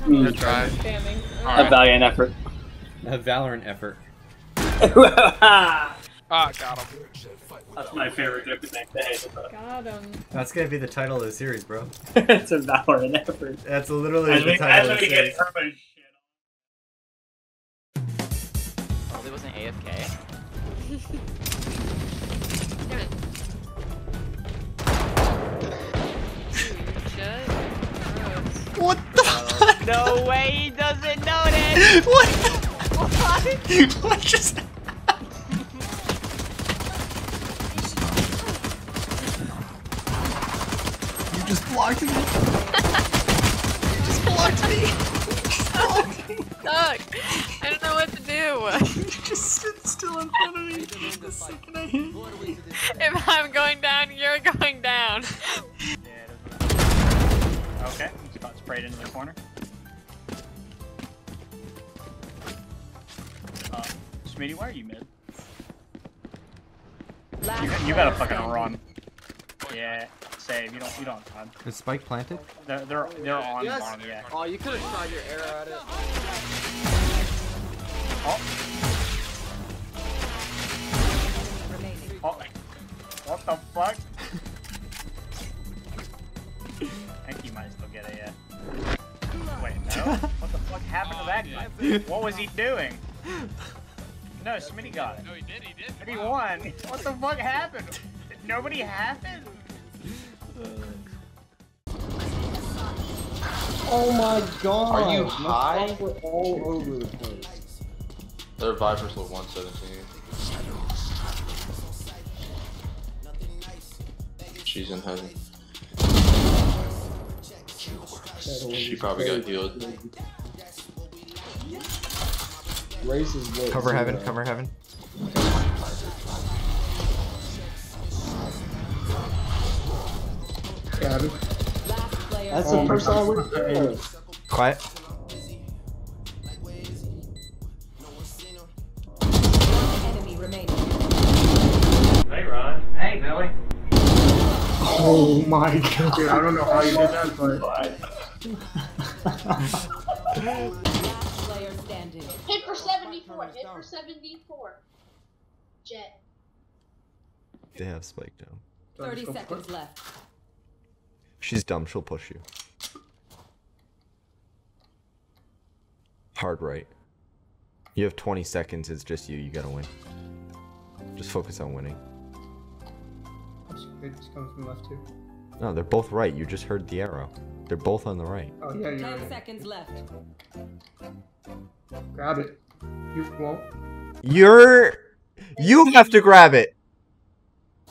Yeah, Mm. good try. Spamming. A valiant effort. A Valorant effort. Ah, got him. That's my favorite joke to make today. Got him. That's gonna be the title of the series, bro. it's a valiant effort. That's literally As the we, title as of the we series. everybody shit Oh, there wasn't AFK. No way he doesn't notice! What? The... what just? you just blocked me. you just blocked me. Stuck. I don't know what to do. you just stood still in front of me. The second I hit. if I'm going down, you're going down. Okay, got sprayed into the corner. Smitty, why are you mid? You, you gotta fucking run. Yeah, save. You don't. You don't have time. Is Spike planted? They're they're, they're on Yes. bottom. Yeah. Oh, you could have shot your arrow at it. Oh. Oh. What the fuck? I think you might still get a. Uh... Wait, no. What the fuck happened to that guy? What was he doing? No, Smitty got it. No, he did, he did. Smitty won. What the fuck happened? Did nobody have it? Oh my god! Are you high? We're all over the place. Their Vipers level 117. She's in heaven. She probably got healed. Raze is lit. Cover heaven. bro. Cover heaven. Got it. That's Oh the first God. time we're. Quiet. Hey, Ron. Hey, Billy. Oh my god. Dude, I don't know how you did that, but. Hit for 74. Hit for 74. Jet. They have Spike down. 30 seconds left. She's dumb. She'll push you. Hard right. You have 20 seconds. It's just you. You gotta win. Just focus on winning. It's coming from left too. No, they're both right. You just heard the arrow. They're both on the right. Oh yeah, you're 10 right. seconds left. Grab it. You won't. You're. You have to grab it.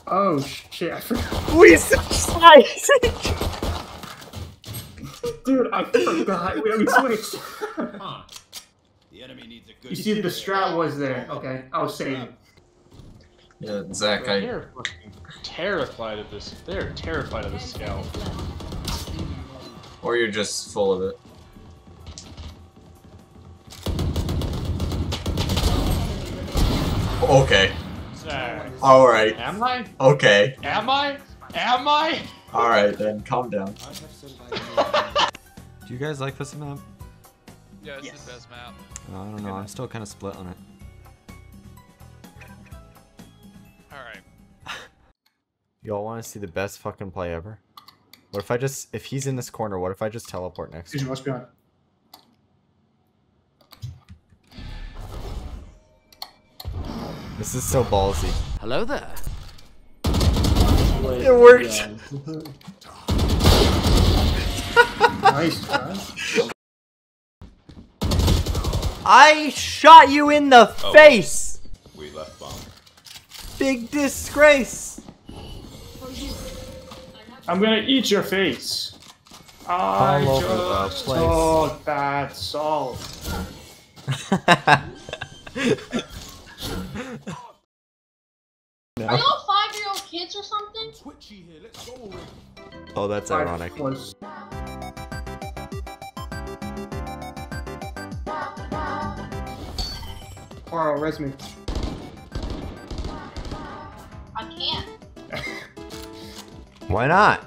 Oh shit! I forgot. We switched Dude, I forgot. We, we switched. The enemy needs a good you see, the strat was there. Okay, I was saying. Yeah, Zach, I. They're terrified of this. They're terrified of this scout. Or you're just full of it. Okay. Zach, Alright. am I? Okay. Am I? Am I? Alright then, calm down. Do you guys like this map? Yeah, it's Yes. the best map. I don't know. I'm still kind of split on it. Y'all want to see the best fucking play ever? What if I just, if he's in this corner, what if I just teleport next to Vision, him? what's behind? This is so ballsy. Hello there. It worked. nice, guys. I shot you in the oh, face! We left bomb. Big disgrace! I'm gonna eat your face. I All over the just place. took that salt. Are y'all five year old kids or something? oh, that's ironic. Was Carl, res me. Why not?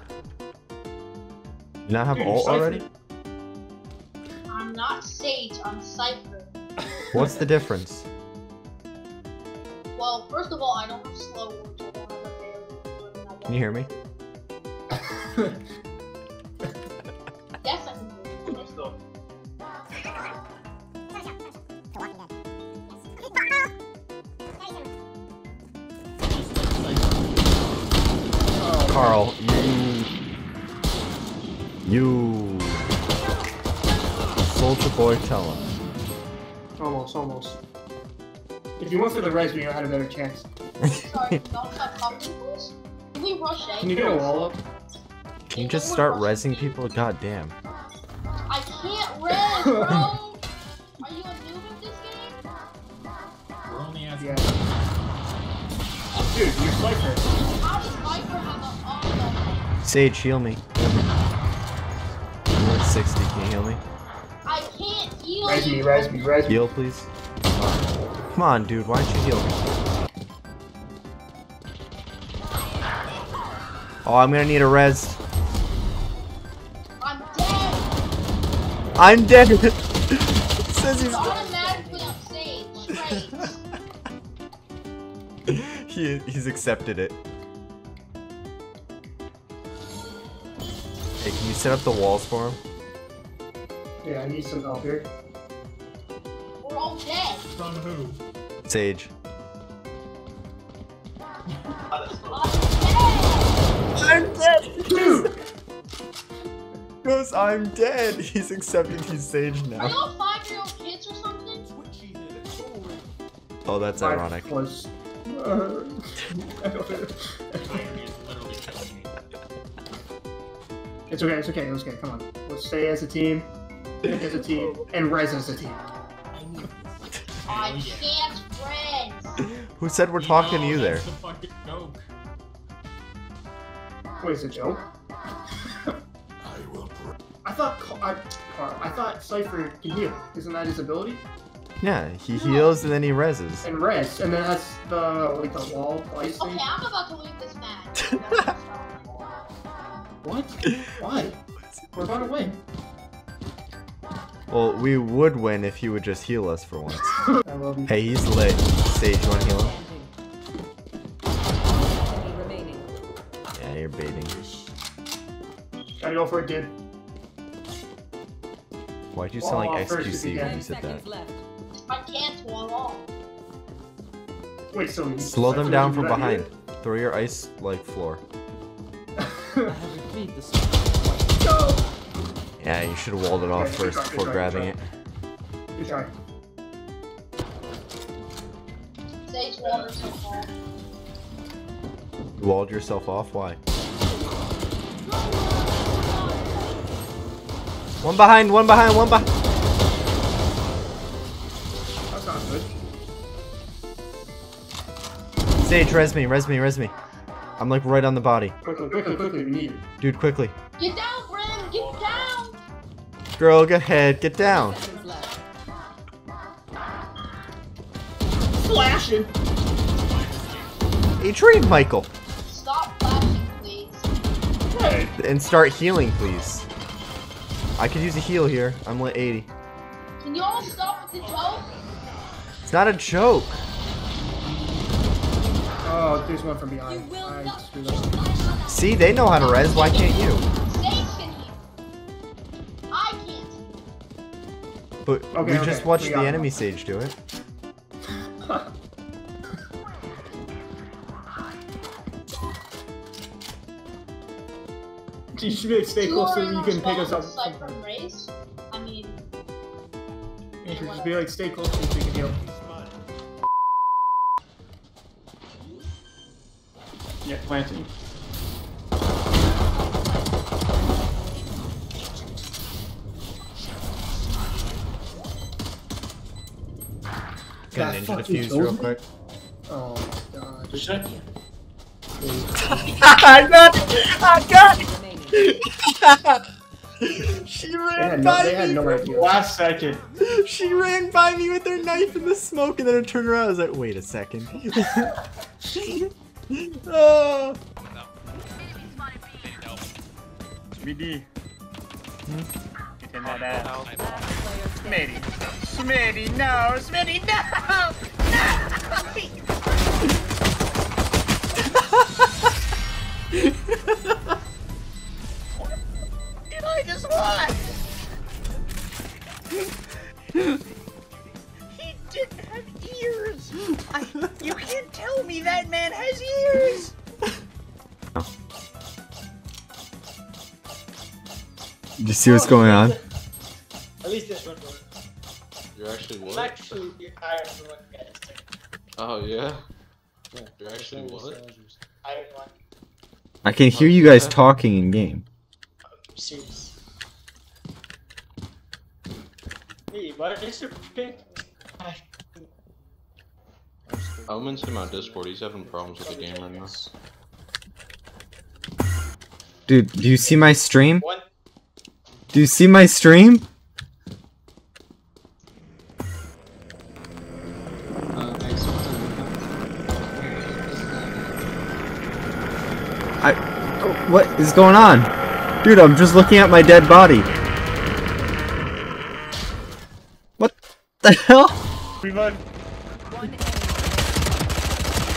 You not have Dude, ult already? I'm not Sage, I'm Cypher. What's the difference? Well, first of all, I don't have slow words. I don't have a very Can you hear me? Carl, you. You. Soldier boy, tell him. Almost, almost. If you went for the res, we had a better chance. Sorry, don't stop talking, please. Can we rush A? Can you get a wall up? Can you just start rezzing people? God damn. I can't res, bro! Are you a noob at this game? We're only asking. Yeah. Dude, you're Cypher. Sage, heal me. I'm at 60. Can you heal me? I can't heal Res me, you. res me, res me. Heal, please. Come on, dude. Why don't you heal me? Oh, I'm gonna need a res. I'm dead. I'm dead. Says he's automatically on Sage. Straight. he, he's accepted it. Hey, can you set up the walls for him? Yeah, I need some help here. We're all dead. From who? Sage. I'm dead. Dude! Goes, I'm dead. He's accepted he's Sage Are now. y'all five-year-old kids or something? Oh, that's Five ironic. Plus. Uh, it's okay, it's okay, it's okay. Come on. Let's stay as a team, think as a team, and res as a team. I can't friends. Who said we're talking to you there? That's the fucking joke. Wait, is it a joke? I thought I, Carl, I thought Cypher can heal. Isn't that his ability? Yeah, he heals and then he reses. And res, and then that's the like the wall ice thing. Okay, I'm about to leave this match. What? Why? We're about to win. Well, we would win if he would just heal us for once. I love you. Hey, he's lit. Sage, you wanna heal him? Yeah, you're baiting. Gotta go for it, dude. Why'd you sound like Wall first XQC when you said that? Left. I can't wall off. Wait, so Slow them down from behind. Throw your ice like floor. Yeah, you should have walled it off first before grabbing it. You walled yourself off? Why? One behind, one behind, one behind. That's not good. Sage, res me, res me, res me. I'm like right on the body. Quickly, quickly, quickly, we need it. Dude, quickly. Get down, Brim! Get down! Girl, go ahead, get down. Flashing! Hey, train Michael. Stop flashing, please. Hey! And start healing, please. I could use a heal here. I'm lit 80. Can you all stop with the joke? It's not a joke. Oh, there's one from behind. I screwed up. See, they know how to res. Why can't you? Sage can heal. I can't. But Okay, we okay, just watched we the enemy one. sage do it. You should be like, stay close so you can pick us up. response, Cypher race. I mean, You should just be like, stay close so you can heal. Yeah, planting. Can That ninja fucking defuse real quick? Oh my god. Shut I got it! I got it! she They ran had no, by they had me. no idea. Last second. She ran by me with her knife in the smoke, and then I turned around. I was like, "Wait a second. oh. BD. You in that. Smitty. Smitty, no! Smitty, no! See what's going on? At least this one worked. You're actually I'm what? actually hired for one guy. Oh yeah. Yeah. You're actually what? Hired one. I can hear you guys talking in game. Oh, serious. Hey, what is your pick? Omen's in my Discord. He's having problems with the game right now. Dude, do you see my stream? One. Do you see my stream? I. What is going on? Dude, I'm just looking at my dead body. What the hell? Revive.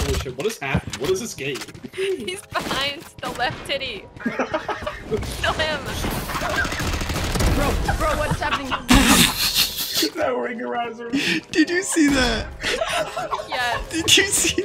Holy shit, what is happening? What is this game? He's behind the left titty. Kill him. Bro, bro, what's happening? that ring around her. Did you see that? Yes. Did you see?